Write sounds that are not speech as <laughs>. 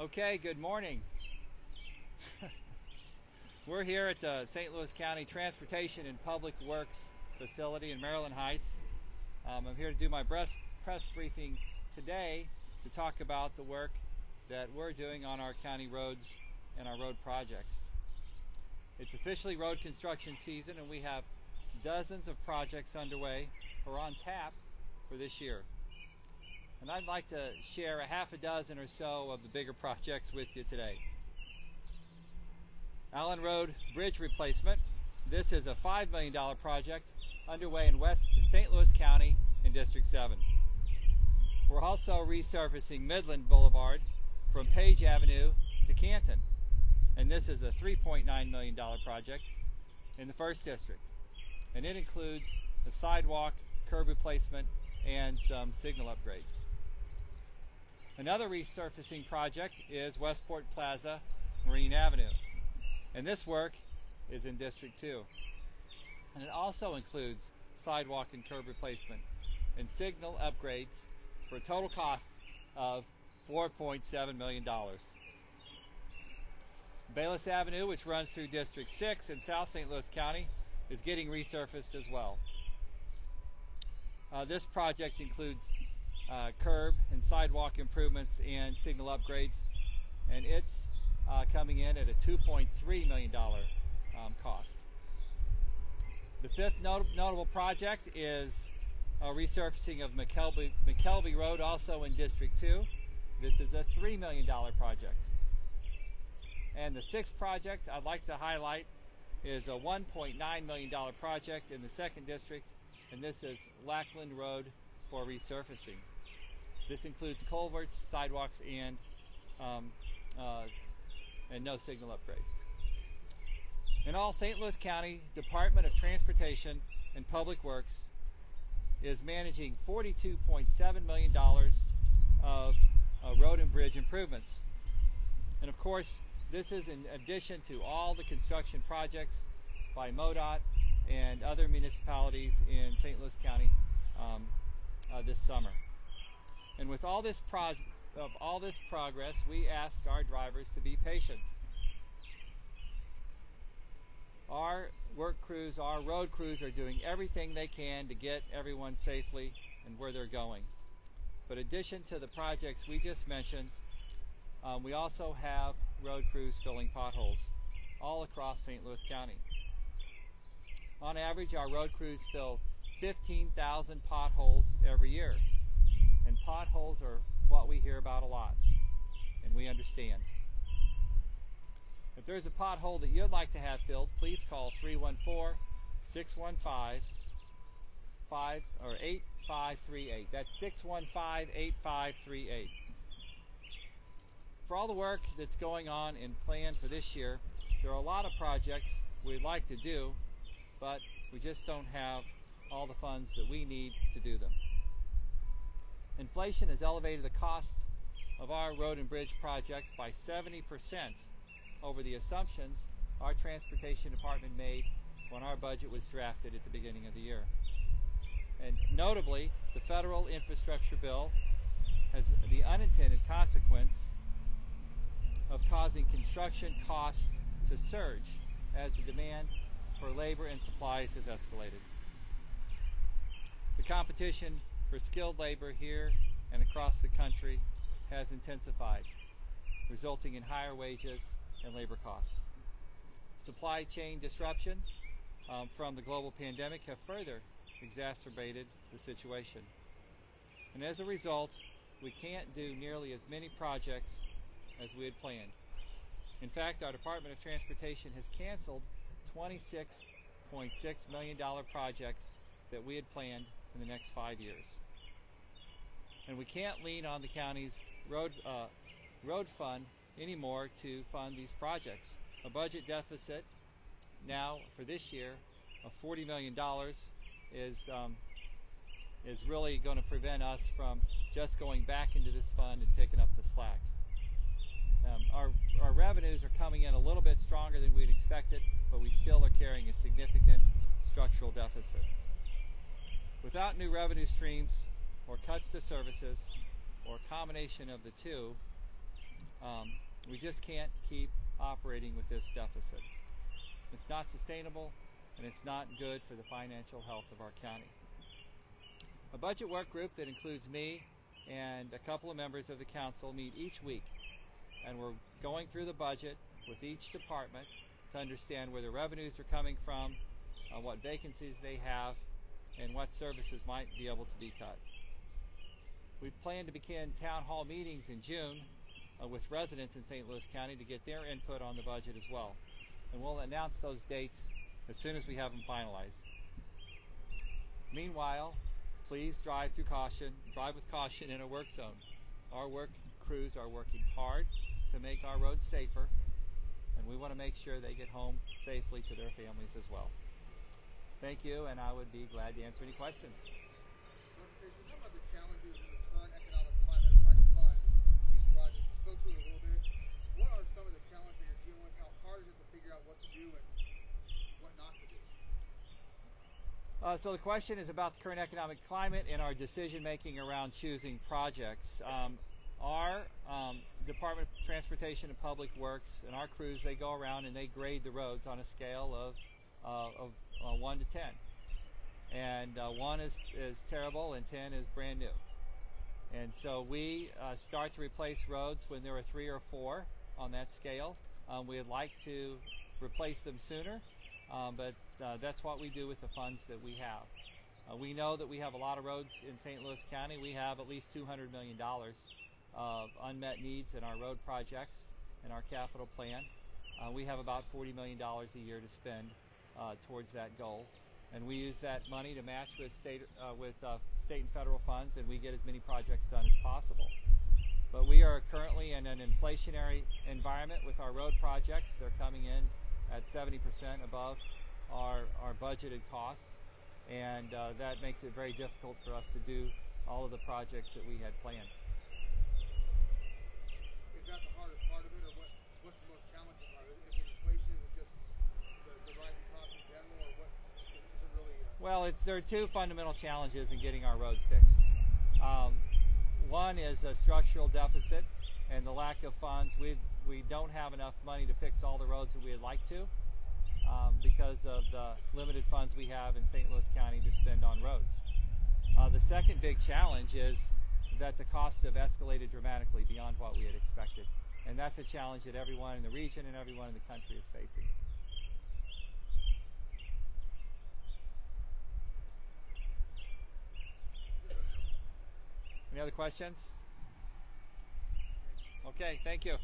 Okay, good morning. <laughs> We're here at the St. Louis County Transportation and Public Works facility in Maryland Heights. Um, I'm here to do my press, press briefing today to talk about the work that we're doing on our county roads and our road projects. It's officially road construction season and we have dozens of projects underway or on tap for this year. And I'd like to share a half a dozen or so of the bigger projects with you today. Allen Road Bridge Replacement. This is a $5 million project underway in West St. Louis County in District 7. We're also resurfacing Midland Boulevard from Page Avenue to Canton. And this is a $3.9 million project in the first district. And it includes a sidewalk, curb replacement, and some signal upgrades. Another resurfacing project is Westport Plaza, Marine Avenue. And this work is in District 2. And it also includes sidewalk and curb replacement and signal upgrades for a total cost of $4.7 million. Bayless Avenue, which runs through District 6 in South St. Louis County, is getting resurfaced as well. Uh, this project includes uh, curb and sidewalk improvements and signal upgrades, and it's uh, coming in at a $2.3 million um, cost. The fifth not notable project is a resurfacing of McKelvey, McKelvey Road, also in District 2. This is a $3 million project. And the sixth project I'd like to highlight is a $1.9 million project in the second district, and this is Lackland Road for resurfacing. This includes culverts, sidewalks, and um, uh, and no signal upgrade. In all, St. Louis County Department of Transportation and Public Works is managing $42.7 million of uh, road and bridge improvements. And of course, this is in addition to all the construction projects by MoDOT and other municipalities in St. Louis County um, uh, this summer. And with all this of all this progress, we ask our drivers to be patient. Our work crews, our road crews are doing everything they can to get everyone safely and where they're going. But addition to the projects we just mentioned, um, we also have road crews filling potholes all across St. Louis County. On average, our road crews fill 15,000 potholes every year. And potholes are what we hear about a lot, and we understand. If there's a pothole that you'd like to have filled, please call 314 615 5 or 8538. That's 615 8538. For all the work that's going on and planned for this year, there are a lot of projects we'd like to do, but we just don't have all the funds that we need to do them. Inflation has elevated the costs of our road and bridge projects by 70% over the assumptions our transportation department made when our budget was drafted at the beginning of the year. And notably, the federal infrastructure bill has the unintended consequence of causing construction costs to surge as the demand for labor and supplies has escalated. The competition for skilled labor here and across the country has intensified, resulting in higher wages and labor costs. Supply chain disruptions um, from the global pandemic have further exacerbated the situation. And as a result, we can't do nearly as many projects as we had planned. In fact, our Department of Transportation has canceled $26.6 million projects that we had planned in the next five years. And we can't lean on the county's road, uh, road fund anymore to fund these projects. A budget deficit now for this year of $40 million is, um, is really going to prevent us from just going back into this fund and picking up the slack. Um, our, our revenues are coming in a little bit stronger than we'd expected, but we still are carrying a significant structural deficit. Without new revenue streams or cuts to services or a combination of the two, Um, we just can't keep operating with this deficit. It's not sustainable and it's not good for the financial health of our county. A budget work group that includes me and a couple of members of the council meet each week and we're going through the budget with each department to understand where the revenues are coming from, uh, what vacancies they have, and what services might be able to be cut. We plan to begin town hall meetings in June uh, with residents in St. Louis County to get their input on the budget as well. And we'll announce those dates as soon as we have them finalized. Meanwhile, please drive through caution, drive with caution in a work zone. Our work crews are working hard to make our roads safer, and we want to make sure they get home safely to their families as well. Thank you, and I would be glad to answer any questions. Transportation, talk about the challenges in the current economic climate of trying to fund these spoke to it a little bit. What are some of the challenges you're dealing with? How hard is it to figure out what to do and what not to do? Uh, so the question is about the current economic climate and our decision making around choosing projects. Um, our um, Department of Transportation and Public Works and our crews, they go around and they grade the roads on a scale of, uh, of uh, 1 to 10. And uh, 1 is, is terrible and 10 is brand new. And so we uh, start to replace roads when there are 3 or 4 on that scale. Um, we'd like to replace them sooner, um, but uh, that's what we do with the funds that we have. Uh, we know that we have a lot of roads in St. Louis County. We have at least $200 million of unmet needs in our road projects and our capital plan. Uh, we have about $40 million a year to spend uh, towards that goal. And we use that money to match with state, uh, with uh, state and federal funds, and we get as many projects done as possible. But we are currently in an inflationary environment with our road projects. They're coming in at 70% above our, our budgeted costs, and uh, that makes it very difficult for us to do all of the projects that we had planned. Is that the hardest part of it, or what, what's the most challenging part of it? Is it inflation? Is it just the, the rising costs in general, or what? Is it really? Uh, Well, it's there are two fundamental challenges in getting our roads fixed. Um, one is a structural deficit and the lack of funds. We we don't have enough money to fix all the roads that we'd like to um, because of the limited funds we have in St. Louis County to spend on roads. Uh, the second big challenge is that the costs have escalated dramatically beyond what we had expected, and that's a challenge that everyone in the region and everyone in the country is facing. Any other questions? Okay, thank you.